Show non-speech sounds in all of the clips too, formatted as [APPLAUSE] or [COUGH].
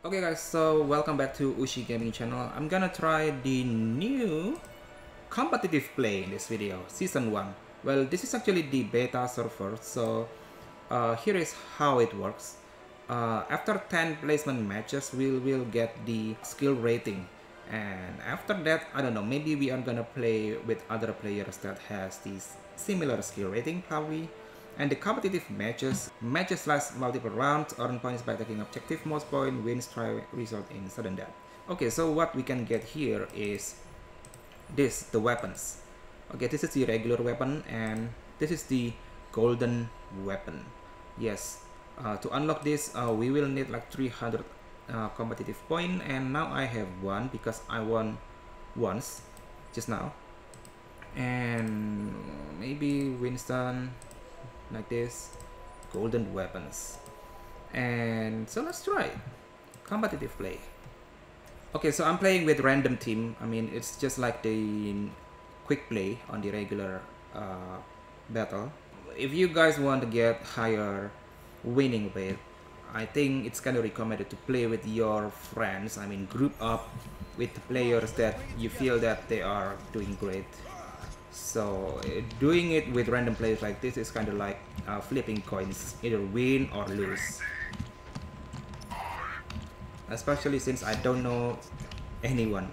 Okay guys, so welcome back to Ushi Gaming channel. I'm gonna try the new competitive play in this video, season 1. Well, this is actually the beta server, so uh, here is how it works. Uh, after 10 placement matches, we will get the skill rating. And after that, I don't know, maybe we are gonna play with other players that has this similar skill rating probably and the competitive matches, matches last multiple rounds, earn points by taking objective most point, wins try result in sudden death. Okay, so what we can get here is this, the weapons. Okay, this is the regular weapon and this is the golden weapon. Yes, uh, to unlock this, uh, we will need like 300 uh, competitive point and now I have one because I won once just now and maybe Winston like this golden weapons. And so let's try. Competitive play. Okay so I'm playing with random team. I mean it's just like the quick play on the regular uh, battle. If you guys want to get higher winning rate I think it's kind of recommended to play with your friends. I mean group up with players that you feel that they are doing great. So uh, doing it with random players like this is kind of like uh, flipping coins, either win or lose. Especially since I don't know anyone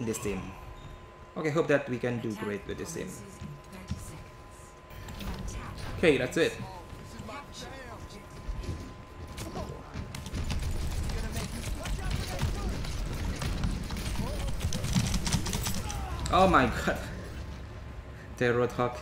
in this team. Okay, hope that we can do great with this team. Okay, that's it. Oh my god. [LAUGHS] Terror Roadhog.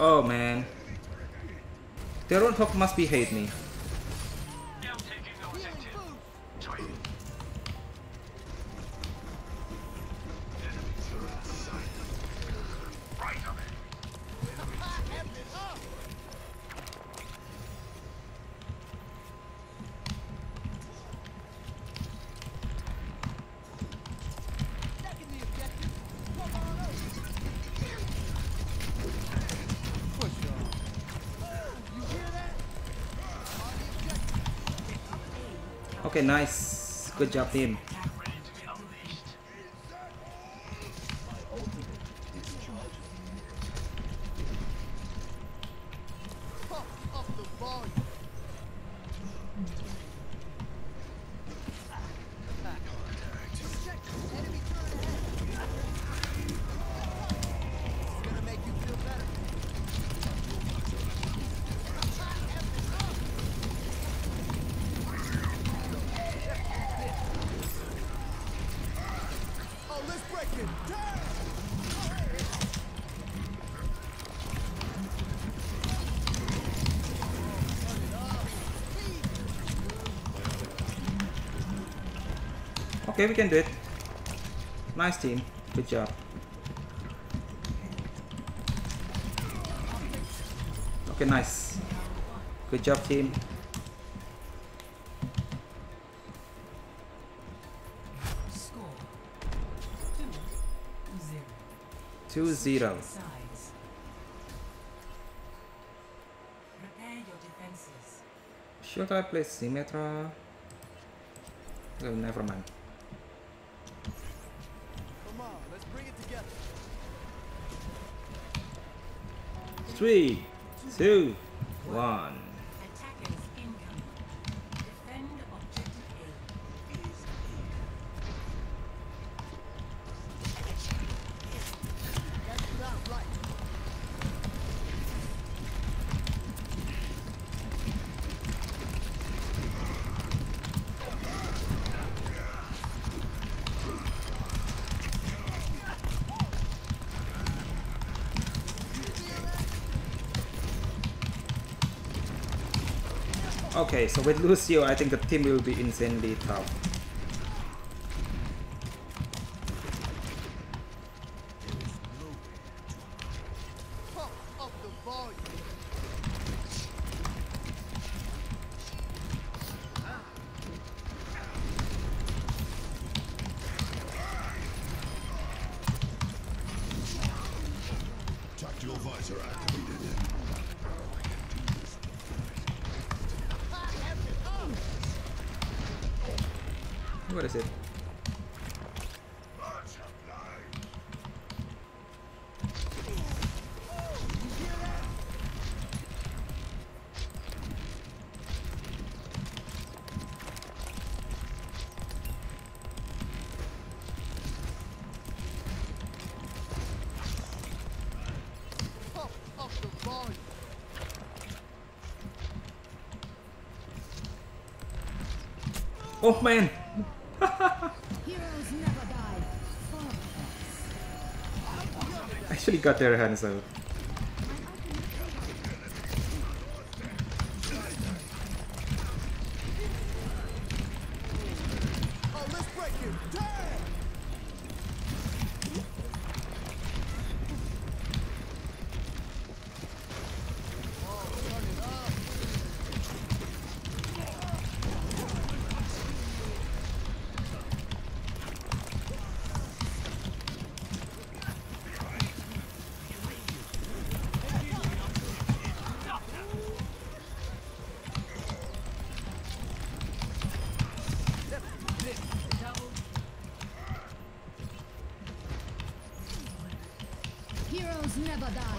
Oh man. Their own top must be hate me. Okay, nice. Good job, team. Okay, we can do it. Nice team. Good job. Okay, nice. Good job, team. Two zero. Should I play Symmetra? Oh, never mind. Three, two, one. Okay, so with Lucio, I think the team will be insanely tough. What is it? Oh man! Actually got their hands out. Never die.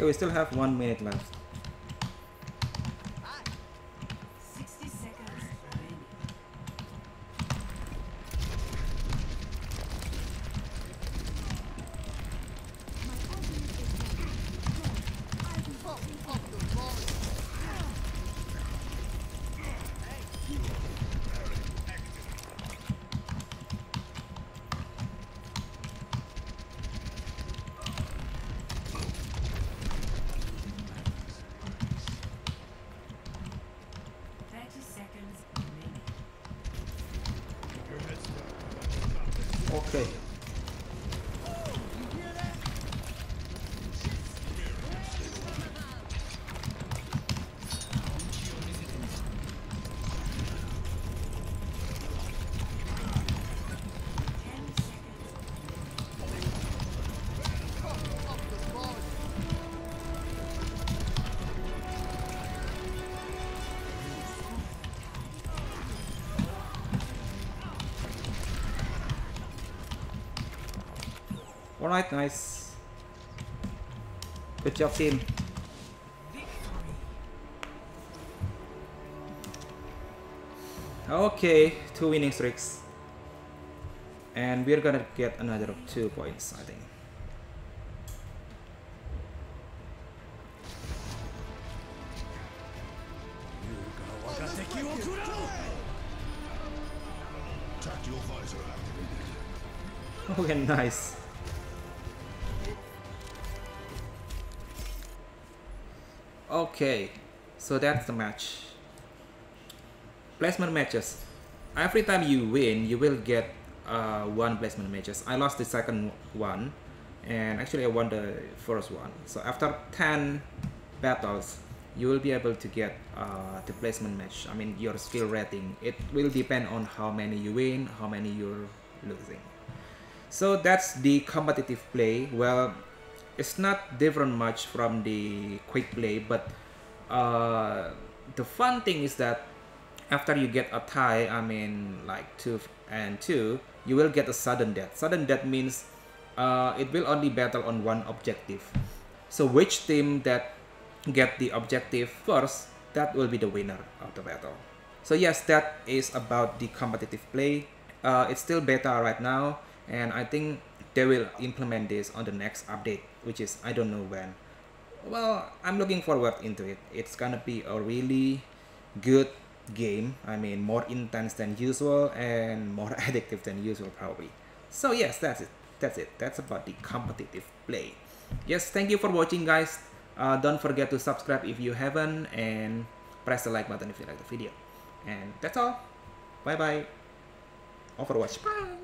Okay, we still have one minute left. Okay. Alright, nice. Good job, team. Okay, two winning streaks. And we're gonna get another two points, I think. [LAUGHS] Okay, nice. Okay, so that's the match. Placement matches. Every time you win, you will get uh, one placement matches. I lost the second one, and actually I won the first one. So after 10 battles, you will be able to get uh, the placement match. I mean your skill rating. It will depend on how many you win, how many you're losing. So that's the competitive play. Well, it's not different much from the quick play, but uh, the fun thing is that after you get a tie, I mean like two and two, you will get a sudden death. Sudden death means uh, it will only battle on one objective. So which team that get the objective first, that will be the winner of the battle. So yes, that is about the competitive play. Uh, it's still beta right now, and I think they will implement this on the next update, which is I don't know when. Well, I'm looking forward into it. It's gonna be a really good game. I mean, more intense than usual and [LAUGHS] more addictive than usual probably. So yes, that's it. That's it. That's about the competitive play. Yes, thank you for watching guys. Uh, don't forget to subscribe if you haven't and press the like button if you like the video. And that's all. Bye bye. Overwatch. Bye.